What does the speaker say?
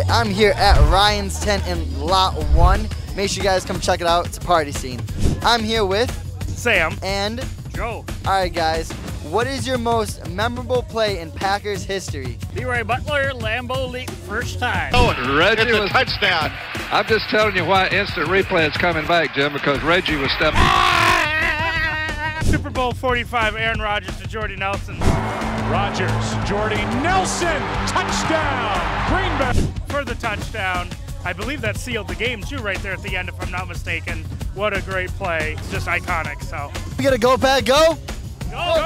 right, I'm here at Ryan's Tent in Lot 1. Make sure you guys come check it out. It's a party scene. I'm here with Sam. and Joe. all right, guys. What is your most memorable play in Packers history? LeRoy Butler, Lambeau Leap, first time. Oh, and Reggie it's a was- touchdown. I'm just telling you why instant replay is coming back, Jim, because Reggie was stepping. Ah! Super Bowl 45, Aaron Rodgers to Jordy Nelson. Rodgers, Jordy Nelson, touchdown, Green Bay. For the touchdown. I believe that sealed the game too right there at the end, if I'm not mistaken. What a great play. It's just iconic. So We gotta go, Pack, go! go, go! Go Pack, go! Go Pack, go!